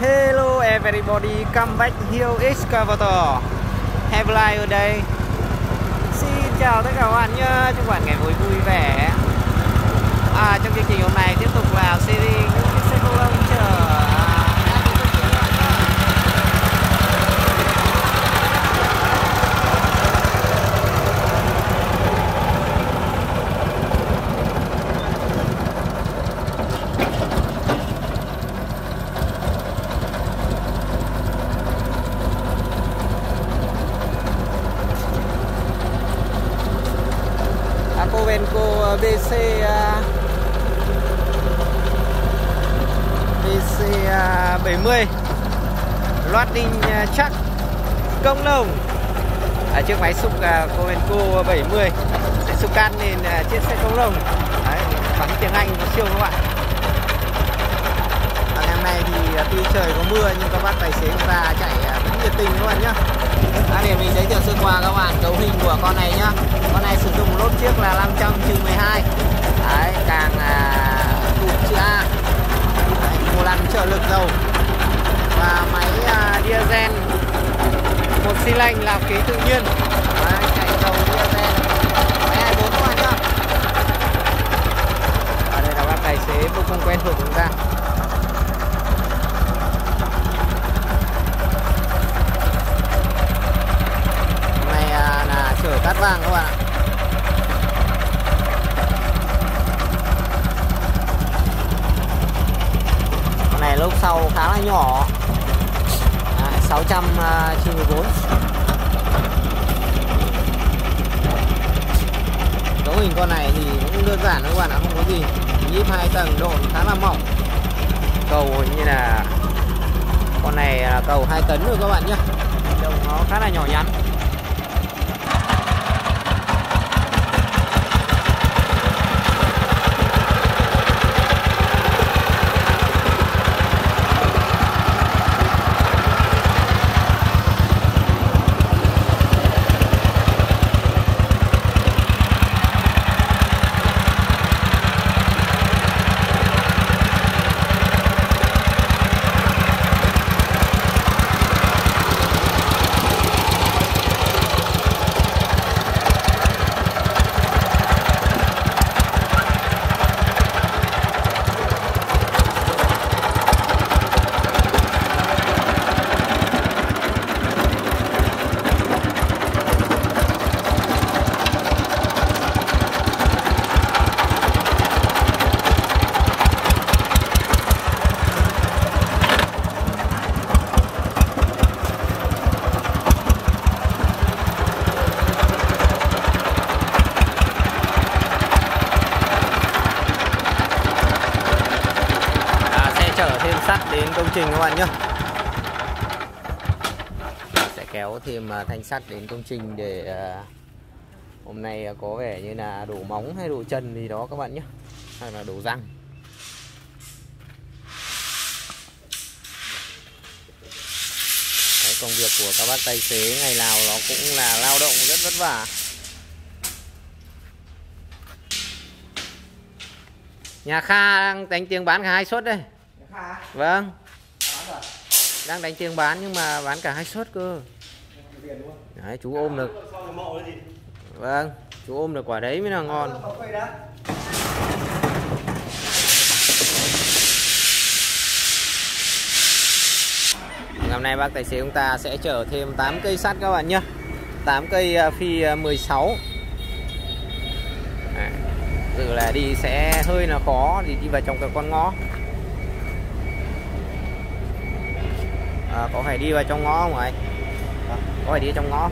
Hello everybody, come back here Excavator. Have a life ở đây. Xin chào tất cả các bạn nhé, chúc bạn ngày vui vui vẻ. À, Trong chương trình hôm nay tiếp tục là series những chiếc xe không lông chở Covenco BC BC 70 loát đinh chắc công lồng. Ở chiếc máy xúc Comenco 70 sẽ xúc can nên à, chiếc xe công lồng. Đấy, bắn tiếng Anh siêu các bạn và ngày hôm nay thì à, tuy trời có mưa nhưng các bác tài xế chúng ta chạy nhiệt tình các bạn nhá. À, để mình giới thiệu sơ qua các bạn cấu hình của con này nhá. Con này sử dụng lốp trước là 500 12 Đấy, càng là cụm chữ A. Đấy, Một lần trợ lực dầu. Và máy à, diesel. Một xi lanh làm khí tự nhiên. Đấy, chạy dầu diesel. Máy 24 các bạn nhá. Ở đây là các tài xế vô cùng quen thuộc chúng ta. Chở cát vàng các bạn ạ con này lốp sau khá là nhỏ. À, 694 cấu hình con này thì cũng đơn giản các bạn ạ không có gì. Nhíp hai tầng độ khá là mỏng. Cầu như là con này là cầu 2 tấn rồi các bạn nhé đồng nó khá là nhỏ nhắn sắt đến công trình các bạn nhé sẽ kéo thêm à, thanh sắt đến công trình để à, hôm nay à, có vẻ như là đổ móng hay đổ chân gì đó các bạn nhé hay là đổ răng. Đấy, công việc của các bác tài xế ngày nào nó cũng là lao động rất vất vả. Nhà Kha đang đánh tiếng bán cả hai suất đây. Vâng. Đang đánh tiếng bán nhưng mà bán cả hai suất cơ. Đấy chú ôm được. Vâng Chú ôm được quả đấy mới là ngon. Ngày nay bác tài xế chúng ta sẽ chở thêm 8 cây sắt các bạn nhé 8 cây phi 16 Đấy. Dự là đi sẽ hơi là khó thì đi vào trong cái con ngõ à, có phải đi vào trong ngõ không ạ? À, có phải đi trong ngõ.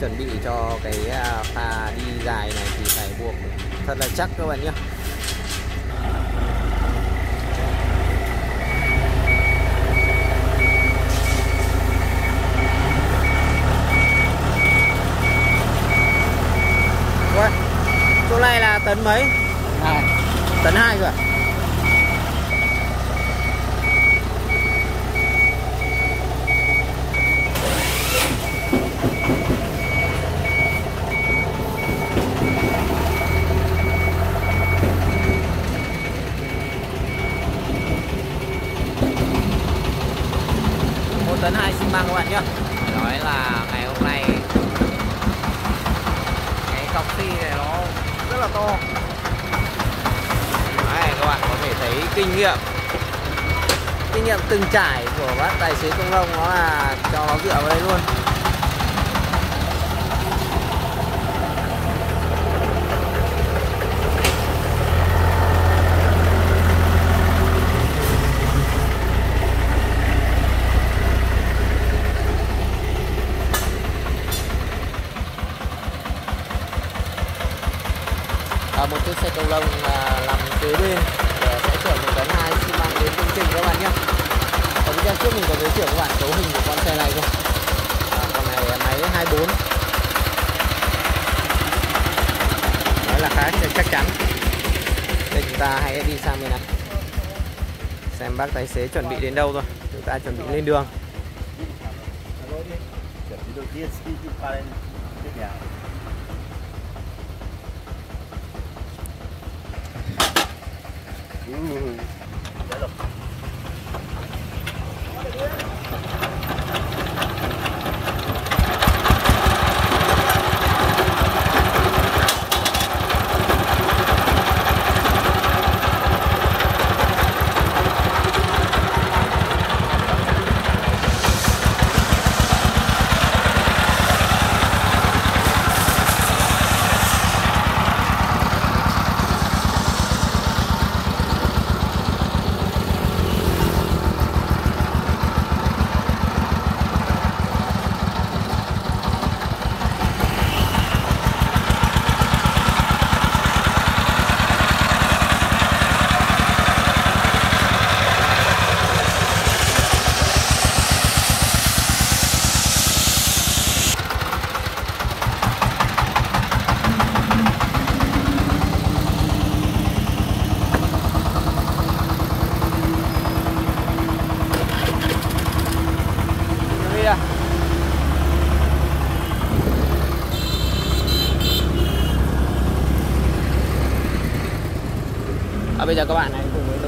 Chuẩn bị cho cái à, pha đi dài này thì phải buộc thật là chắc các bạn nhé. chỗ này là tấn mấy? Hai. Tấn hai rồi một tấn hai xi măng các bạn nhé nói là to. Đấy, các bạn có thể thấy kinh nghiệm. Kinh nghiệm từng trải của bác tài xế công nông nó là cho nó dựa vào đây luôn à, một chiếc xe cầu lông à, nằm kế bên để sẽ chở một tấn hai xi măng đến công trình các bạn nhé ở video trước mình có giới thiệu các bạn cấu hình của con xe này rồi à, con này máy 24 nói là khá chắc chắn hai đi sang bên này. Xem bác tài xế chuẩn bị đến đâu rồi chúng ta chuẩn bị lên đường. Hello.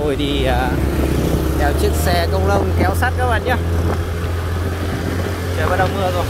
Tôi đi à, đèo theo chiếc xe công nông kéo sắt các bạn nhé trời bắt đầu mưa rồi.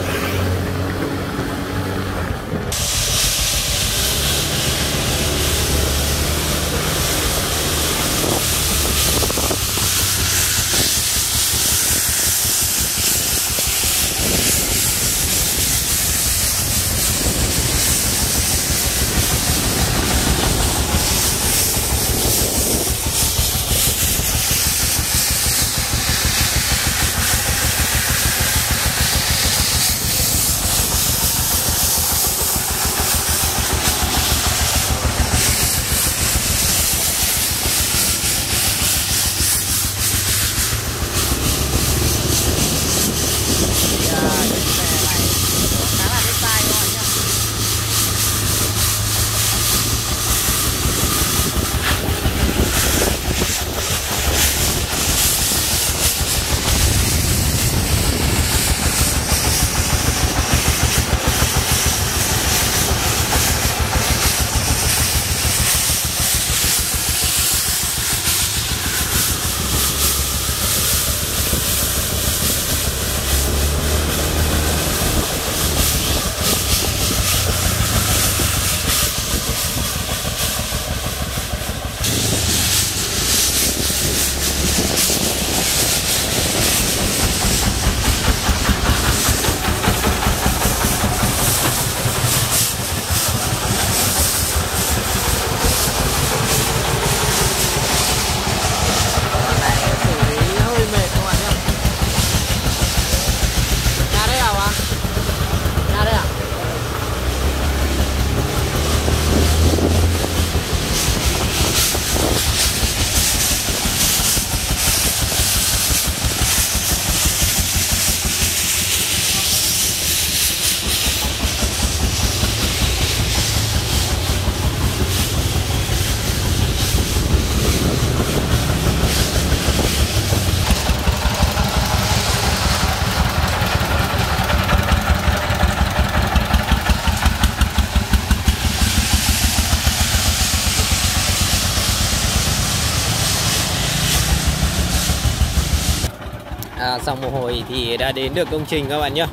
à, xong một hồi thì đã đến được công trình các bạn nhé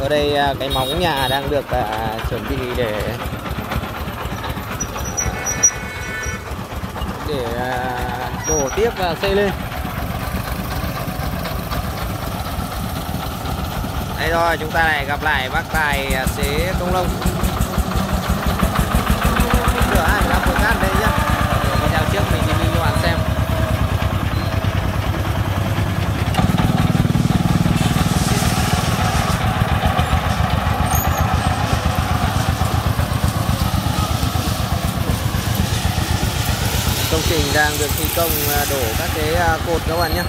ở đây à, cái móng nhà đang được à, chuẩn bị để để à, đổ tiếp và xây lên. Đây rồi chúng ta lại gặp lại bác tài à, xế công lông. Cửa hàng đã vừa cắt đang được thi công à, đổ các cái à, cột các bạn nhé.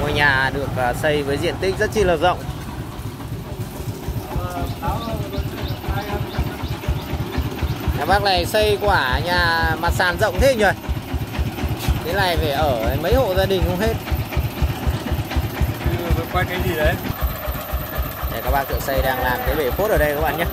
Ngôi nhà được à, xây với diện tích rất chi là rộng. Nhà bác này xây quả nhà mặt sàn rộng thế nhỉ? Thế này phải ở mấy hộ gia đình không hết? Quay cái gì đấy? Để các bác thợ xây đang làm cái bể phốt ở đây các bạn nhé.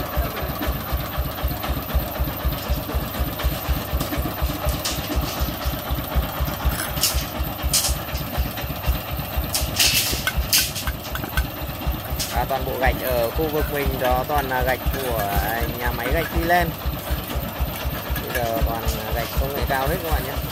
À, toàn bộ gạch ở khu vực mình đó toàn là gạch của nhà máy gạch Vilen bây giờ toàn gạch công nghệ cao hết các bạn nhé.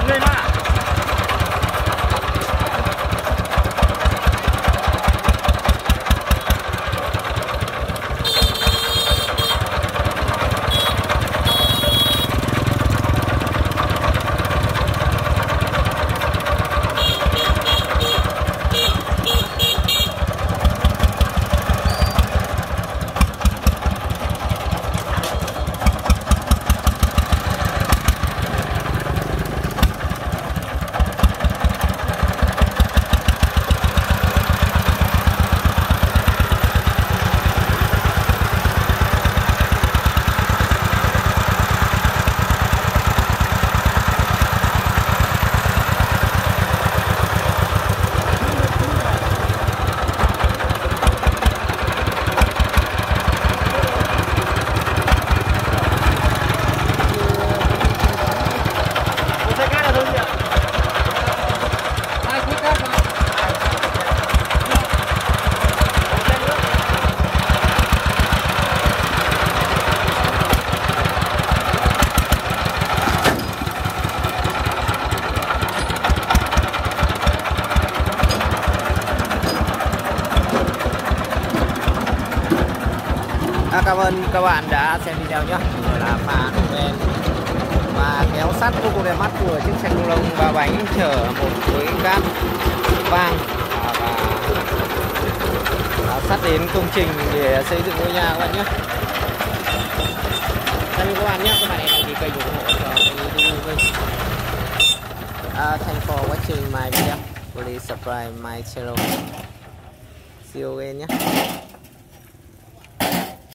Dublin ơn các bạn đã xem video nhé rồi là pha Noel và kéo sắt vô cùng đẹp mắt của chiếc xe lông và bánh chở một khối cát vàng. À, và, và sắt đến công trình để xây dựng ngôi nhà các bạn nhé cảm ơn các bạn nhé các bạn hãy đăng ký kênh ủng hộ cho kênh youtube kênh uh, Thanks for watching my video. Please subscribe my channel. See you again nhé